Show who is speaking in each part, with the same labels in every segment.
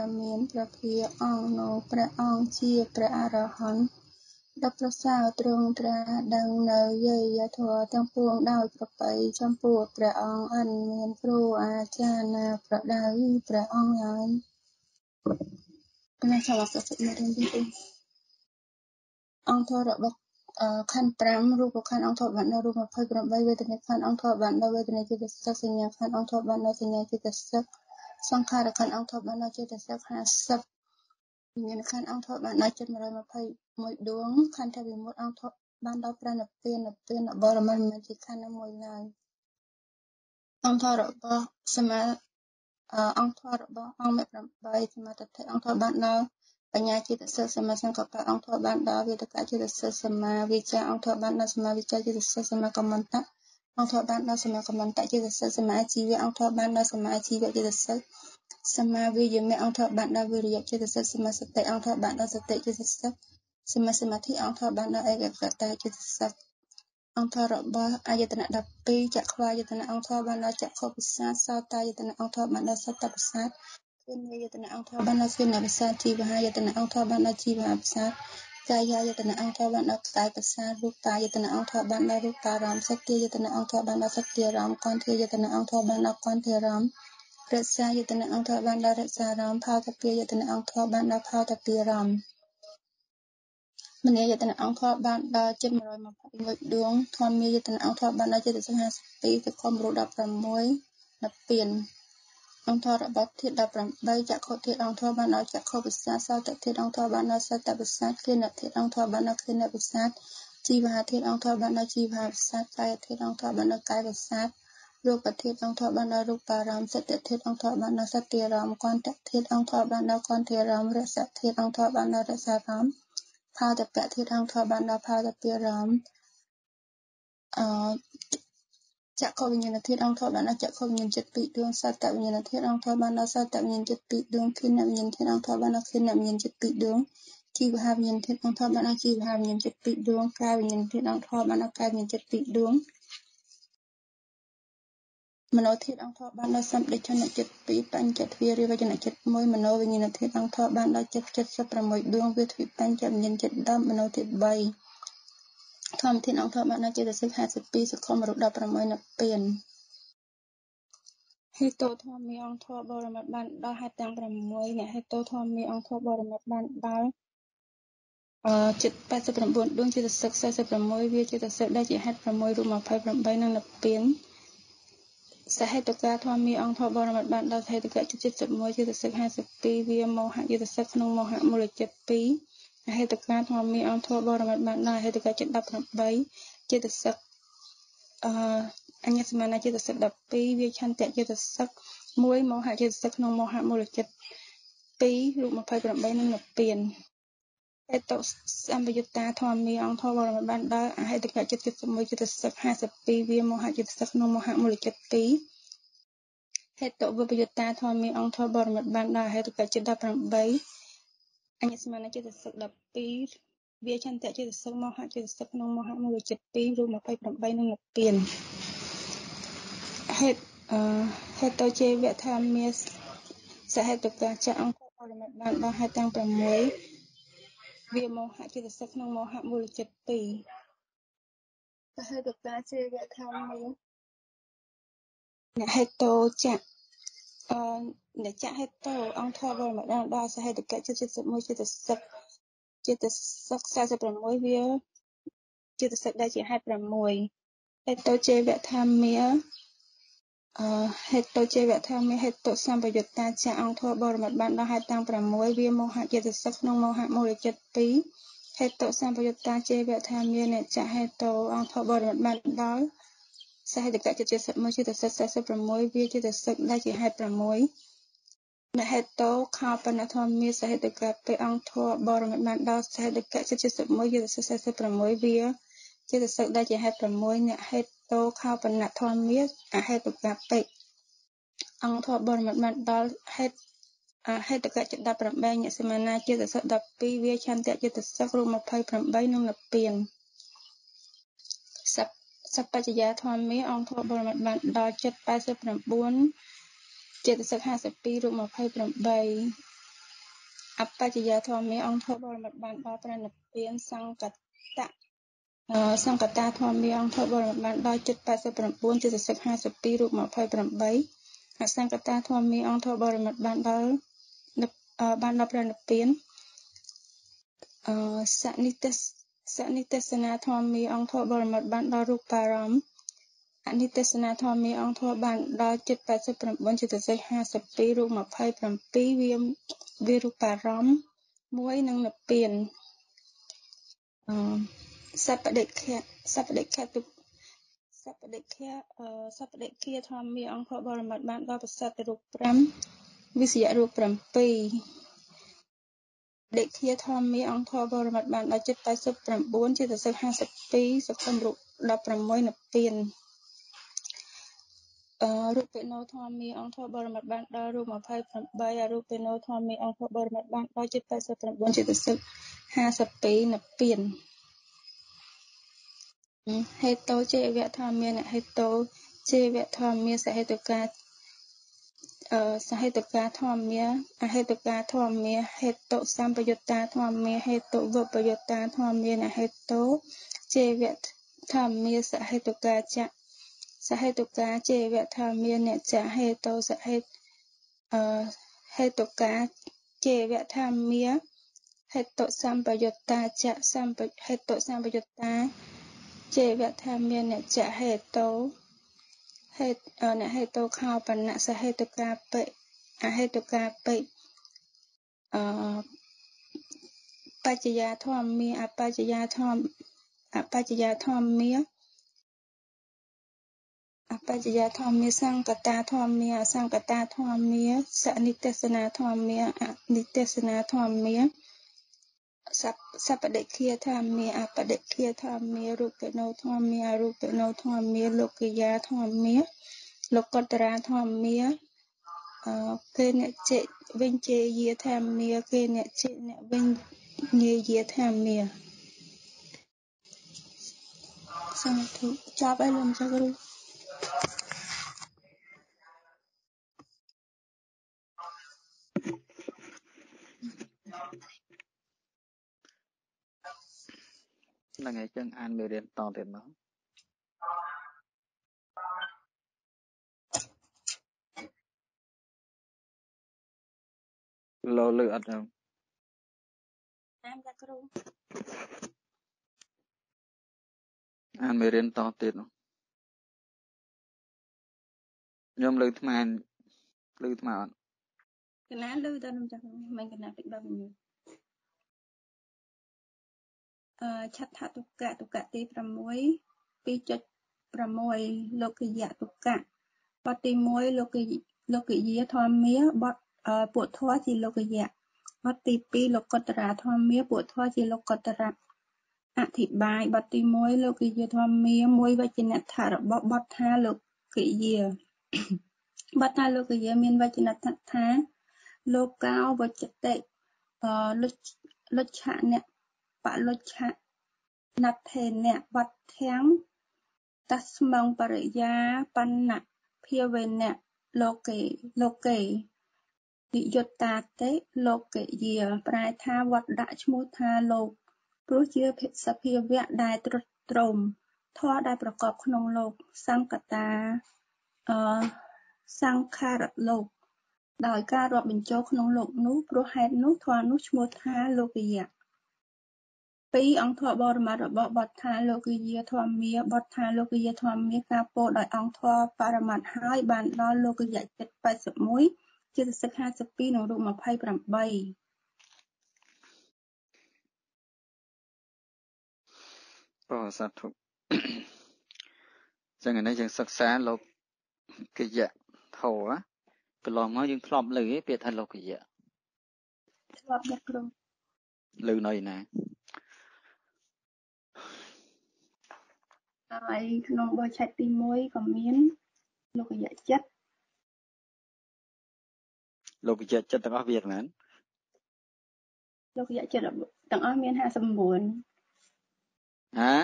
Speaker 1: ដល់ព្រះដ៏មានព្រះភាអង្គនោះព្រះអង្គជាព្រះអរហន្តដ៏ប្រសើរទ្រង់ត្រាស់ដឹងនៅយាយធម៌ទាំងពួងដោយប្រពៃចំពោះព្រះអង្គអិនមានគ្រូអាចារ្យណាប្រដៅព្រះអង្គឡើយគណៈសាលាសិស្សមេរៀនទីអង្គធររបស់ខណ្ឌ5រូបខណ្ឌអង្គធបាននៅរូប28វេទនាខណ្ឌអង្គធបាននៅវេទនាចិត្តសឹកសញ្ញាខណ្ឌអង្គធបាននៅសញ្ញាចិត្តសឹក សង្ខារខណ្ឌអង្គធបាននៅចិត្តសឹក50វិញ្ញាណខណ្ឌអង្គធបាននៅចិត្ត121ដួងខណ្ឌទេវិមុតអង្គធបានដល់ព្រះនិព្វាននិព្វានបរមមិនមែនជាខណ្ឌណាមួយឡើយអង្គធរបស់សមាអង្គធរបស់អង្គមេ8សមាធិអង្គធបានដល់បញ្ញាចិត្តសិស្សសមាសង្កបៈអង្គធម៌បានដល់វេទកចិត្តសិស្សសមាវិជ្ជាអង្គធម៌បានដល់សមាវិជ្ជាចិត្តសិស្សសមាកម្មន្តៈ អង្គធម៌បានដល់សមាកម្មន្តៈចិត្តសិស្សសមាជីវៈអង្គធម៌បានដល់សមាជីវៈចិត្តសិស្សសមាវិយមៈអង្គធម៌បានដល់វិរិយចិត្តសិស្សសមាសតិអង្គធម៌បានដល់សតិចិត្តសិស្សសមាសមាធិអង្គធម៌បានដល់ឯកកតចិត្តសិស្សអង្គធររបស់អាយតនៈ12ចក្ខវាយតនៈអង្គធរបានដល់ចក្ខុពិសាសោតាយតនៈអង្គធរបានដល់សតពិសាគឺនិយតនអង្គធបានដល់សិនវិសាជីវហាយតនអង្គធបានដល់ជីវហាពិសា កាយាយតនអង្គធបានដល់កាយពិសារូបាយតនអង្គធបានដល់រូបារម្មណ៍សតិយតនអង្គធបានដល់សតិរម្មណ៍កន្ធយតនអង្គធបានដល់កន្ធរម្មណ៍រក្សាយតនអង្គធបានដល់រក្សារម្មណ៍ផោតពាយតនអង្គធបានដល់ផោតពារម្មណ៍មនីយតនអង្គធបានដល់ចិត្ត121ដួងធម្មាយតនអង្គធបានដល់ចិត្ត52សកុំរូ16និព្វាន អង្គធររបស់ធាតុ18ចក្ខុធាតុអង្គធរបានដល់ចក្ខុវិសាសោតធាតុអង្គធរបានដល់សតវិសាទគិនធាតុអង្គធរបានដល់គិនវិសាទជីវហាធាតុអង្គធរបានដល់ជីវហាវិសាទកាយធាតុអង្គធរបានដល់កាយវិសាទរូបធាតុអង្គធរបានដល់រូបារម្មណ៍សតិធាតុអង្គធរបានដល់សតិអារម្មណ៍កន្តធាតុអង្គធរបានដល់កន្តអារម្មណ៍រសធាតុអង្គធរបានដល់រសារម្មណ៍ផាតពៈធាតុអង្គធរបានដល់ផាតពៈអារម្មណ៍អ ចក្ខុវិញ្ញាណធាតុអង្គធបានដល់ចក្ខុវិញ្ញាណចិត្តពីដួងសត្វវិញ្ញាណធាតុអង្គធបានដល់សត្វវិញ្ញាណចិត្តពីដួងខិនវិញ្ញាណធាតុអង្គធបានដល់ខិនវិញ្ញាណចិត្តពីដួងជីវហវិញ្ញាណធាតុអង្គធបានដល់ជីវហវិញ្ញាណចិត្តពីដួងកាយវិញ្ញាណធាតុអង្គធបានដល់កាយវិញ្ញាណចិត្តពីដួងមនោធាតអង្គធបានដល់សម្ដេចចនចិត្ត2បញ្ចទ្វារិវចនចិត្ត1មនោវិញ្ញាណធាតអង្គធបានដល់ចិត្ត76ដួងវាទ្វិបញ្ចវិញ្ញាណចិត្ត10មនោធាត3 ធម្មធានអង្គធម៌បានដល់ចេតសិក52សកុមរូប16និព្វានហេតុធម្មីអង្គធម៌បរមត្តបានដល់ហេតុទាំង6អ្នកហេតុធម្មីអង្គធម៌បរមត្តបានដល់អឺចិត្ត89ដួងចិត្តសិក46វាចិត្តសិកដែលជាហេតុ6រូប28និងនិព្វានសហេតុកាធម្មីអង្គធម៌បរមត្តបានដល់ហេតុកចិត្ត71ចិត្តសិក52វាមោហៈចិត្តសិកក្នុងមោហៈមូលចិត្ត2អ ហេតុកាធម្មីអង្គធម៌បរមត្តបានដល់អហេតុកាចិត្ត18ចេតសិកអអញ្ញសមានចេតសិក12វាឆន្ទៈចេតសិក1មោហៈចេតសិកក្នុងមោហៈមូលចិត្ត2រូប28និងនិព្វានអេតុសម្បយុតាធម្មីអង្គធម៌បរមត្តបានដល់អហេតុកចិត្ត71ចេតសិក52វាមោហៈចេតសិកក្នុងមោហៈមូលចិត្ត2ហេតុវិបយុតាធម្មីអង្គធម៌បរមត្តបានដល់អហេតុកចិត្ត18 អញ្ញសមានចេតសិក12វាចន្ទៈចេតសិកមោហៈចេតសិកក្នុងមោហៈមូលចិត្ត2រូប28និងនិព្វានហេតុអហេតុជេវៈធម្មាសហេតុកាចៈអង្គបរមិតបានដល់ហេតុទាំង6វាមោហៈចេតសិកក្នុងមោហៈមូលចិត្ត2សហេតុកាជេវៈធម្មាហេតុចៈ អនចហេតុអង្គធម៌បរមដល់ដល់សហេតុកចិត្ត71ចិត្តសិកចិត្តសិក46វាចិត្តសិកដែលជាហេតុ6ហេតុជេវៈធម្មាអហេតុជេវៈធម្មាហេតុសម្បយុត្តាចអង្គធម៌បរមបានដល់ហេតុទាំង6វាមោហៈចិត្តសិកក្នុងមោហៈមូលចិត្ត2ហេតុសម្បយុត្តាជេវៈធម្មាអ្នកចហេតុអង្គធម៌បរមបានដល់ សហេតុកចិត្ត71ចិត្តសិក46វាចិត្តសិកដែលជាហេតុ6មហេតោខោបណធម្មាសហេតុកៈពេលអង្គធរបរមិបានដល់សហេតុកៈ71យុទ្ធសិក46វាចិត្តសិកដែលជាហេតុ6អ្នកហេតោខោបណធម្មាអហេតុកៈពេលអង្គធរបរមិបានដល់ហេតុអហេតុកៈចិត្ត18អ្នកសមានាចិត្តសិក12វាឆន្ទៈចិត្តសិករូប28និងនិព្វា នសัพពយាធម្មាអង្គធម៌បរមត្តបានដល់ចិត្ត89ចេតសិក52រូប28អបច្ចយាធម្មាអង្គធម៌បរមត្តបានដល់ព្រះនិព្វានសង្កតៈសង្កតាធម្មាអង្គធម៌បរមត្តបានដល់ចិត្ត89ចេតសិក52រូប28អសង្កតាធម្មាអង្គធម៌បរមត្តបានដល់បានដល់ព្រះនិព្វានអសនិទេស សនិទេសនាធម្មាអង្គធម៌បរមត្តបានដល់រូបារម្មណ៍អនិទេសនាធម្មាអង្គធម៌បានដល់ចិត្ត89ចិត្តសិក52រូប27វាវារូបារម្មណ៍មួយនិងនិព្វានអសពដិខៈសពដិខៈទុសពដិខៈសពដិគាធម្មាអង្គធម៌បរមត្តបានដល់ប្រសិទ្ធរូប5វិសយរូប7 ដេគាធម្មាអង្គធម៌បរមត្តបានដល់ចិត្ត89ចេតសិក52សកលរូប16និព្វានអរូបេណោធម្មាអង្គធម៌បរមត្តបានដល់រូប28អរូបេណោធម្មាអង្គធម៌បរមត្តបានដល់ចិត្ត89ចេតសិក52និព្វានហេតុចេវៈធម្មានហេតុចេវៈធម្មាសហេតុកា សហេតុកាធម្មាអហេតុកាធម្មាហេតុសម្បយុត្តាធម្មាហេតុវបយុត្តាធម្មានហេតុចេវៈធម្មាសហេតុកាចៈសហេតុកាចេវៈធម្មានចហេតុសហេតុអហេតុកាចេវៈធម្មាហេតុសម្បយុត្តាចៈសម្បហេតុសម្បយុត្តាចេវៈធម្មានចហេតុ ហេតុនហេតុខោបណៈសហេតុកាបិអហេតុកាបិអបច្ចយាធម្មាអបច្ចយាធម្មអបច្ចយាធម្មាអបច្ចយាធម្មាសង្កតាធម្មាអសង្កតាធម្មាសនិទេសនាធម្មាអនិទេសនាធម្មា សសពដិគាធម្មាអបដិគាធម្មារូបេណោធម្មារូបេណោធម្មាលោកយាធម្មាលោកតរាធម្មាអគេអ្នកចេវិញជេយាធម្មាគេអ្នកចេអ្នកវិញញាយាធម្មាសាធុចាប់ឲ្យលំចគ្រូ
Speaker 2: ហ្នឹងហើយចឹងអានមេរៀនតទៀតមកលោលើអត់ហ្នឹង
Speaker 1: អានតាគ្រូ
Speaker 2: អានមេរៀនតទៀតខ្ញុំលើថ្មលើថ្មអត់
Speaker 1: កណាលើតែខ្ញុំចាស់មិនកណាតិចដល់ខ្ញុំ ឆដ្ឋទុក្កទុក្កទី6 2.6លោកយៈទុក្កៈបទទី1លោកលោកយាធម្មាបទពួកធម៌ជាលោកយៈបទទី2លោកតរាធម្មាពួកធម៌ជាលោកតរៈអធិប្បាយបទទី1លោកយាធម្មាមួយវចនៈថារបស់បទថាលោកយាបទថាលោកយាមានវចនៈថាលោកោវចតិលុចលុច្ឆៈអ្នក បលុច្ឆៈណដ្ឋេនវត្ថัងតស្មងបរិយាបណ្ណភាវេនៈលោកេលោកេនិយុត្តាតិលោកយាប្រែថាវត្តដាក់ឈ្មោះថាលោកព្រោះជាសភាវៈដែលត្រុតត្រោមធម៌ដែលប្រកបក្នុងលោកសង្កតាអសង្ខារលោកដោយការរាប់បញ្ចូលក្នុងលោកនោះព្រោះហេតុនោះធម៌នោះឈ្មោះថាលោកយៈ 2អង្គធម៌បរមត្ថរបស់បទថាលោកយាធម្មាបទថាលោកយាធម្មាការពោលដោយអង្គធម៌បរមត្ថហើយបានដល់លោកយៈចិត្ត81ចិត្តសិក52និងរូប28
Speaker 2: ប្រសាធុចឹងនេះយើងសិក្សាលោកកយៈធោកន្លងមកយើងធ្លាប់លើពាក្យថាលោកយៈ
Speaker 1: ធ្លាប់យកគ្រូ
Speaker 2: លើនៅណា
Speaker 1: ហើយក្នុងបទឆែកទី1ក៏មានលោកយៈចិត្ត
Speaker 2: លោកយៈចិត្តទាំងអស់វាប៉ុន្មាន
Speaker 1: លោកយៈចិត្តទាំងអស់មាន59
Speaker 2: ហា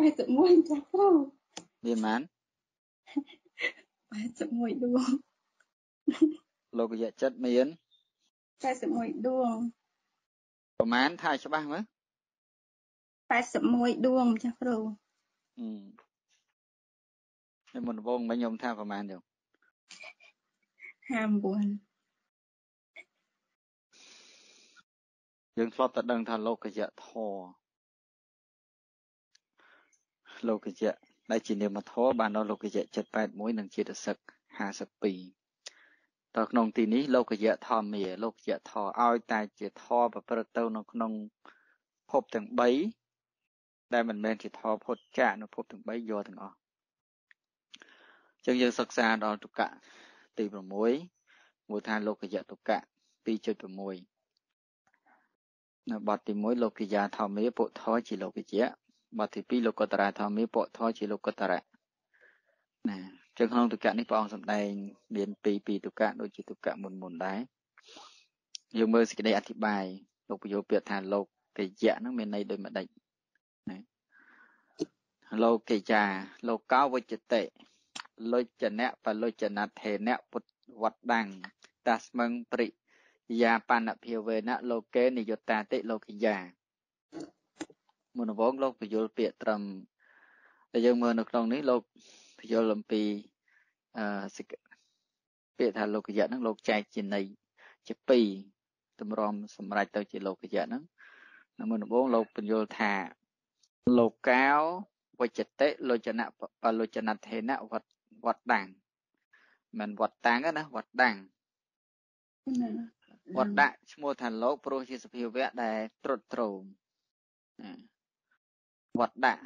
Speaker 1: 81ចាស់គ្រូ
Speaker 2: មានម៉ាន
Speaker 1: 81ដួង
Speaker 2: លោកយៈចិត្តមាន
Speaker 1: 81ដួង
Speaker 2: ប្រហែលថាច្បាស់មើល
Speaker 1: 81ដួងចាស់គ្រូ
Speaker 2: អឺហើយមុនដំបូងមិញខ្ញុំថាប្រហែលទេ
Speaker 1: 59
Speaker 2: យើងធ្លាប់តែដឹងថាលោកយៈធរលោកយៈដែលជានាមធរបានដល់លោកយៈ781និងជាតសឹក52 តើក្នុងទីនេះលោកយៈធម្មាលោកយៈធរឲ្យតែជាធរប្រព្រឹត្តទៅនៅក្នុងភពទាំង3ដែលមិនមែនជាធរផុតចាកនៅភពទាំង3យកទាំងអស់ចឹងយើងសិក្សាដល់ទុក្កៈទី6មួយថាលោកយៈទុក្កៈ2.6នៅបទទី1លោកកិយាធម្មាពុទ្ធជាលោកយៈបទទី2លោកតរាធម្មាពុទ្ធជាលោកតរៈណា ចឹងក្នុងទុក្កៈនេះព្រះអង្គសម្ដែងមានពីរពីរទុក្កៈដូចជាទុក្កៈមុនមុនដែរយើងមើលសេចក្តីអធិប្បាយលោកពយោពាក្យថាលោកកិយៈហ្នឹងមានន័យដូចម្ដេចណាលោកកិយាលោកោវិជ្ជតិលុចនៈបលុចនថេនៈពុទ្ធវត្តដាំងតាស្មឹងព្រិយាបណ្ណភាវេណៈលោកេនិយតាតិលោកយាមុនវងលោកពយលពាក្យត្រឹមតែយើងមើលនៅក្នុងនេះលោក ពយលអំពីអឺពាក្យថាលោកយៈហ្នឹងលោកចែកជាន័យជាពីរតម្រាំសម្រាប់ទៅជាលោកយៈហ្នឹងមុនដំបូងលោកបញ្យល់ថាលោកកោវិជ្ជតិលោចនៈបលោចនៈធេនៈវត្តវត្តដាំងមិនវត្តតាំងណាវត្តដាំងវត្តដាក់ឈ្មោះថាលោកព្រោះជាសភាវៈដែលត្រុតត្រោមវត្តដាក់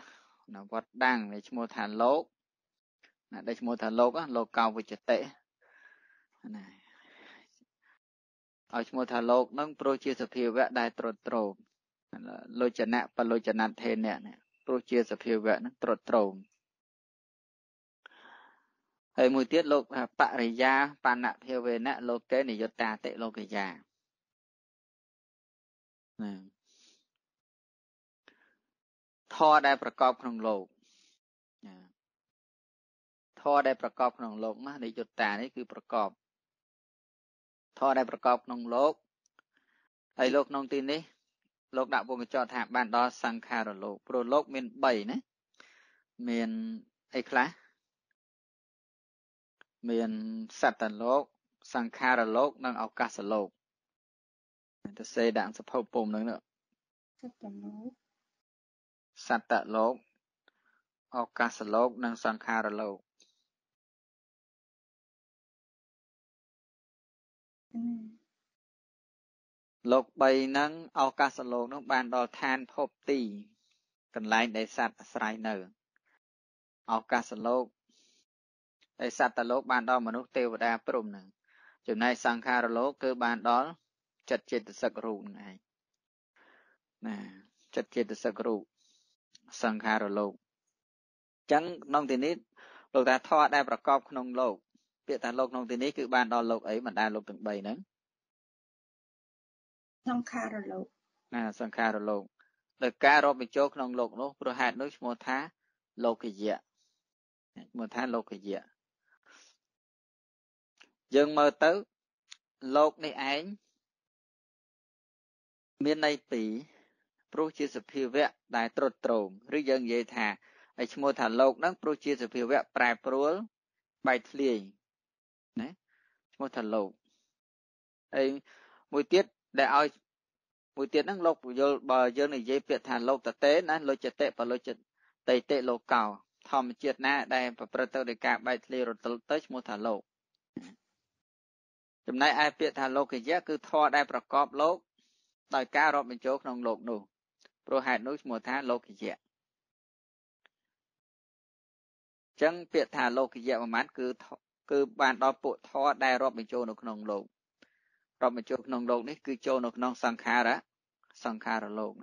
Speaker 2: ណាវត្តដាំងនៃឈ្មោះថាលោក ណាដែលឈ្មោះថាលោកលោកកោវិជ្ជតិណាឲ្យឈ្មោះថាលោកនឹងព្រោះជាសភាវៈដែលត្រុតត្រោមលោចនៈបលោចនៈធេនៈនេះព្រោះជាសភាវៈនឹងត្រុតត្រោមហើយមួយទៀតលោកបរិយាបណ្ណភាវេណៈលោកេនិយតាតិលោកយាណាធរដែលប្រកបក្នុងលោកណា ធរដែលប្រកបក្នុងលោកណានិយតានេះគឺប្រកបធរដែលប្រកបក្នុងលោកហើយលោកក្នុងទីនេះលោកដាក់វងកញ្ចក់ថាបានដល់សង្ខារលោកព្រោះលោកមាន3ណាមានអីខ្លះមានសត្វលោកសង្ខារលោកនិងឱកាសលោកទៅសេដាក់សភៅពុំនឹងនោះ
Speaker 1: សត្វលោក
Speaker 2: សត្វលោកឱកាសលោកនិងសង្ខារលោក លោក3ហ្នឹងឱកាសលោកនោះបានដល់ឋានភពទី កន្លែងដែលសត្វអាស្រ័យនៅឱកាសលោកហើយសត្វតលោកបានដល់មនុស្សទេវតាព្រំហ្នឹងចំណែកសង្ខារលោកគឺបានដល់ចិត្តចេតសិករូបហ្នឹងឯងណាចិត្តចេតសិករូបសង្ខារលោកអញ្ចឹងក្នុងទីនេះលោកថាធម៌ដែលប្រកបក្នុងលោក ពាក្យថាលោកក្នុងទីនេះគឺបានដល់លោកអីមិនដែលលោកទាំង3ហ្នឹង
Speaker 1: សង្ខារលោក
Speaker 2: ណាសង្ខារលោកដោយការរាប់បញ្ចូលក្នុងលោកនោះព្រោះហេតុនោះឈ្មោះថាលោកយៈឈ្មោះថាលោកយៈយើងមើលទៅលោកនេះឯងមានន័យពីរព្រោះជាសភាវៈដែលត្រុតត្រោមឬយើងនិយាយថាឲ្យឈ្មោះថាលោកហ្នឹងព្រោះជាសភាវៈប្រែប្រួលបែកធ្លាយណា ឈ្មោះថាលោកហើយមួយទៀតដែលឲ្យមួយទៀតហ្នឹងលោកយល់បើយើងនិយាយពាក្យថាលោកតតេណាលោកចតិបលោកចតេតិលោកោធម្មជាតិណា ដែលប្រព្រឹត្តទៅដោយការបែកធ្លាយរទល់ទៅឈ្មោះថាលោកចំណែកឯពាក្យថាលោកយៈគឺធម៌ដែលប្រកបលោក ដោយការរាប់បញ្ចូលក្នុងលោកនោះព្រោះហេតុនោះឈ្មោះថាលោកយៈចឹងពាក្យថាលោកយៈប្រមាណគឺ គឺបានដល់ពួកធម៌ដែលរាប់បញ្ចូលនៅក្នុងលោករាប់បញ្ចូលក្នុងលោកនេះគឺចូលនៅក្នុងសង្ខារៈសង្ខារលោកឯង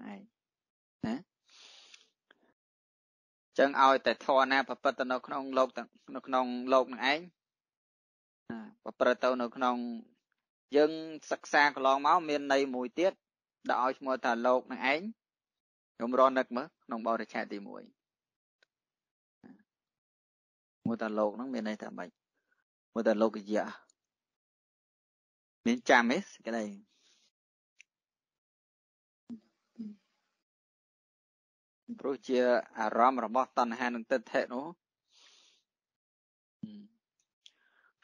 Speaker 2: ណាចឹងឲ្យតែធម៌ណាប្រព្រឹត្តទៅនៅក្នុងលោកនៅក្នុងលោកនឹងឯងប្រព្រឹត្តទៅនៅក្នុងយើងសិក្សាកន្លងមកមានន័យមួយទៀតដែលឲ្យឈ្មោះថាលោកនឹងឯងខ្ញុំរនឹកមើលក្នុងបរិច្ឆេទទី1មួយតាលោកហ្នឹងមានន័យថាម៉េច មួយតាលោកយៈមានចាំទេសេចក្តីព្រោះជាអារម្មណ៍របស់តណ្ហានិងទិដ្ឋិនោះ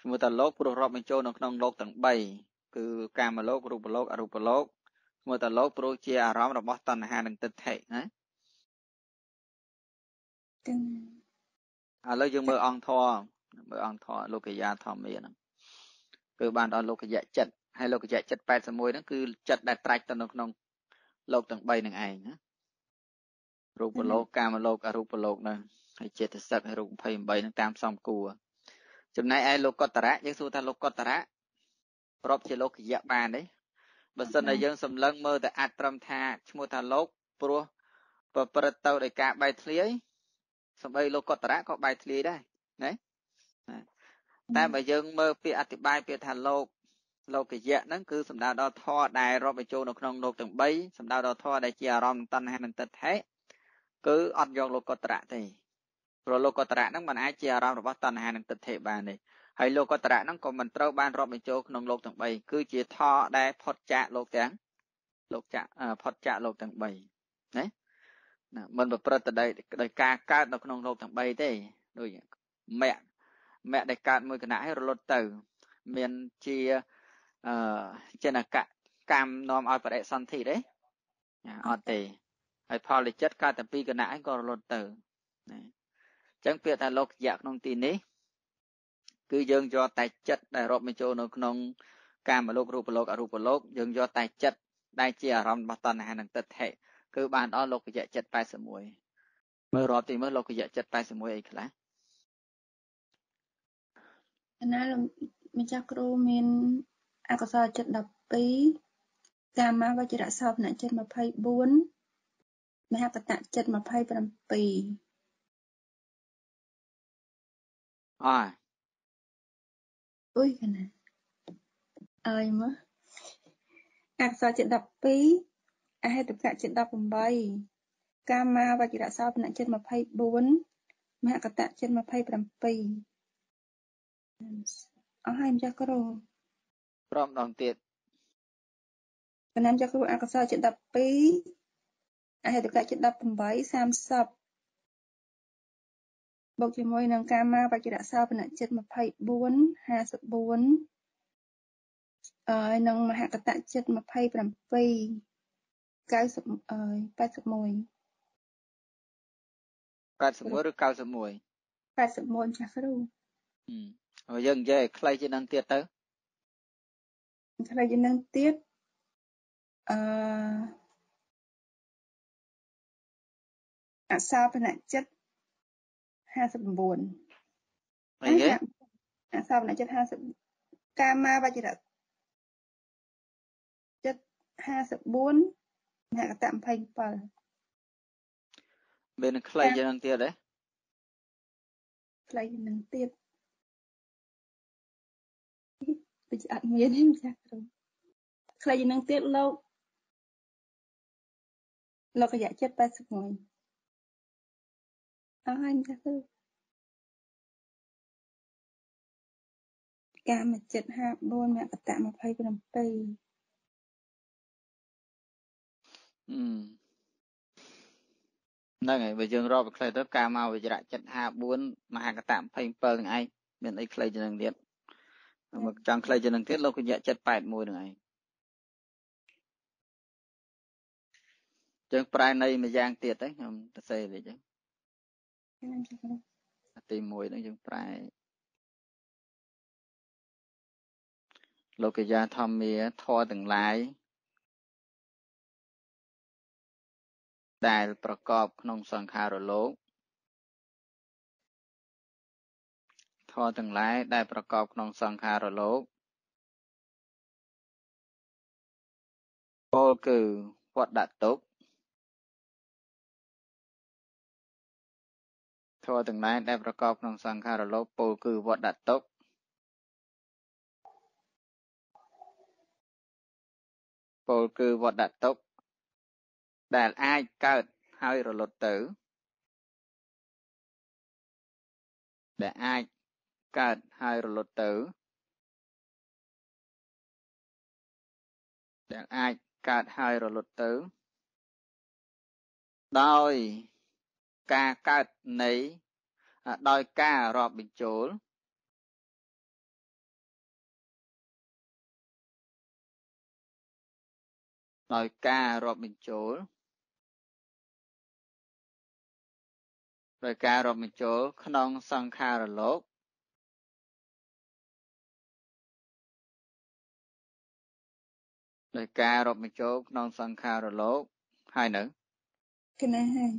Speaker 2: ឈ្មោះតាលោកព្រោះរាប់បញ្ចូលនៅក្នុងលោកទាំង3គឺកាមលោករូបលោកអរូបលោកឈ្មោះតាលោកព្រោះជាអារម្មណ៍របស់តណ្ហានិងទិដ្ឋិណាឥឡូវយើងមើលអង្គធម៌ មើលអង្គធម៌លោកយាធម្មាហ្នឹងគឺបានដល់លោកយៈចិត្តហើយលោកយៈចិត្ត81ហ្នឹងគឺចិត្តដែលត្រាច់ទៅនៅក្នុងលោកទាំង3នឹងឯងណារូបលោកកាមលោកអរូបលោកហ្នឹងហើយចេតសិករូប28ហ្នឹងតាមសំគួរចំណែកឯលោកកតរៈយើងសួរថាលោកកតរៈរាប់ជាលោកយៈបានទេបើសិនតែយើងសម្លឹងមើលតែអាចត្រឹមថាឈ្មោះថាលោកព្រោះប្រព្រឹត្តទៅដោយការបែកធ្លាយសំបីលោកកតរៈក៏បែកធ្លាយដែរណា តែបើយើងមើលពាក្យអធិប្បាយពាក្យថាលោកលោកយៈហ្នឹងគឺសំដៅដល់ធម៌ដែលរាប់បញ្ចូលនៅក្នុងលោកទាំង3សំដៅដល់ធម៌ដែលជាអារម្មណ៍តណ្ហានិងទិដ្ឋិគឺអត់យកលោកកតរៈទេព្រោះលោកកតរៈហ្នឹងមិនអាចជាអារម្មណ៍របស់តណ្ហានិងទិដ្ឋិបានទេហើយលោកកតរៈហ្នឹងក៏មិនត្រូវបានរាប់បញ្ចូលក្នុងលោកទាំង3គឺជាធម៌ដែលផុតចាកលោកទាំងលោកចាក់ផុតចាកលោកទាំង3ណាណាមិនប្រព្រឹត្តទៅដោយការកើតនៅក្នុងលោកទាំង3ទេដូចមគ្គ មគ្គដែលកើតមួយគណៈឲ្យរលត់ទៅ មានជាអឺចិនកកម្មនាំឲ្យបដិសន្ធិទេអត់ទេហើយផលលិចិត្តកើតតែពីគណៈឯងក៏រលត់ទៅណាអញ្ចឹងពាក្យថាលោកយៈក្នុងទីនេះ គឺយើងយកតែចិត្តដែលរាប់បញ្ចូលនៅក្នុងកាមលោករូបលោកអរូបលោកយើងយកតែចិត្តដែលជាអារម្មណ៍របស់តណ្ហានិងទិដ្ឋិគឺបានដល់លោកយៈចិត្ត81មើលរាប់ទីមើលលោកយៈចិត្ត81អីខ្លះ
Speaker 1: ណាលោកម្ចាស់គ្រូមានអកុសលចិត្ត12កាមាវចរៈសោភនចិត្ត24មហកតៈចិត្ត27អើអុយកណាអើយមកអក្សរចិត្ត12អហេតុកៈចិត្ត18កាមាវចរៈសោភនចិត្ត24មហកតៈចិត្ត27 អស់ហើយម្ចាស់គ្រូ
Speaker 2: ព្រមដងទៀត
Speaker 1: កណាំចាស់គ្រូអកុសលជា12អហេតុកៈជា18 30បូកជាមួយនឹងកាមាបច្ចរសោបនចិត្ត24 54អើយនឹងមហកតៈចិត្ត27 90អើយ81
Speaker 2: 81ឬ91
Speaker 1: 81ចាស់គ្រូ
Speaker 2: យើងនិយាយឲ្យខ្លីជាងនឹងទៀតទៅ
Speaker 1: ខ្លីជាងនឹងទៀតអឺអសាបនចិត្ត59អីគេអសាបនចិត្ត50កាមាវចរៈចិត្ត54អ្នកកត27
Speaker 2: មានខ្លីជាងនឹងទៀតទេ
Speaker 1: ខ្លីជាងនឹងទៀត អត់មានទេម្ចាស់គ្រូខ្លីជាងនឹងទៀតលោកលោករយៈចិត្ត81អស់ហើយម្ចាស់គ្រូកាមចិត្ត54មកតៈ27អឺ
Speaker 2: ហ្នឹងហើយបើយើងរាប់ខ្លីទៅកាមកវិជ្រៈចិត្ត54មហាកតៈ27ហ្នឹងឯងមានអីខ្លីជាងនឹងទៀត មកចង់ខ្លីជាងនឹងទៀតលោកកញ្ញាចិត្ត81ហ្នឹងឯងចឹងប្រែនៃមួយយ៉ាងទៀតទេខ្ញុំទៅសេវិញចឹងទី1ហ្នឹងយើងប្រែលោកយាធម្មាធរទាំងឡាយដែលប្រកបក្នុងសង្ខារលោក ធម៌ទាំងឡាយដែលប្រកបក្នុងសង្ខារលោកពលគឺវត្តដាក់ទុកធម៌ទាំងឡាយដែលប្រកបក្នុងសង្ខារលោកពលគឺវត្តដាក់ទុកពលគឺវត្តដាក់ទុកដែលអាចកើតហើយរលត់ទៅដែលអាច កើតហើយរលត់ទៅដែលអាចកើតហើយរលត់ទៅ ដោយការកើតនៃដោយការរាប់បញ្ចូលដោយការរាប់បញ្ចូលដោយការរាប់បញ្ចូលក្នុងសង្ខារលោក ដោយការរាប់បញ្ចូលក្នុងសង្ខារលោកហើយនៅ
Speaker 1: គណៈហើយ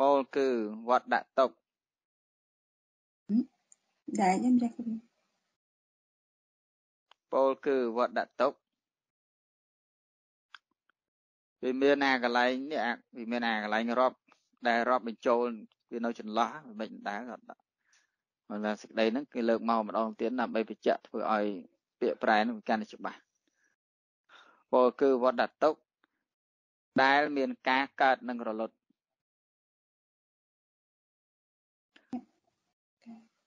Speaker 2: ពោលគឺវត្តដាក់ទុក
Speaker 1: ដែរខ្ញុំចាគ្រូ
Speaker 2: ពោលគឺវត្តដាក់ទុកវាមានអាកន្លែងនេះវាមានអាកន្លែងរាប់ដែលរាប់បញ្ចូលវានៅចន្លោះមិនដែរអត់មកថាសេចក្តីហ្នឹងគេលើកមកម្ដងទៀតដើម្បីបញ្ជាក់ធ្វើឲ្យពាក្យប្រែនឹងកាន់តែច្បាស់ ពលគឺវត្តតុដែលមានការកើតនិងរលត់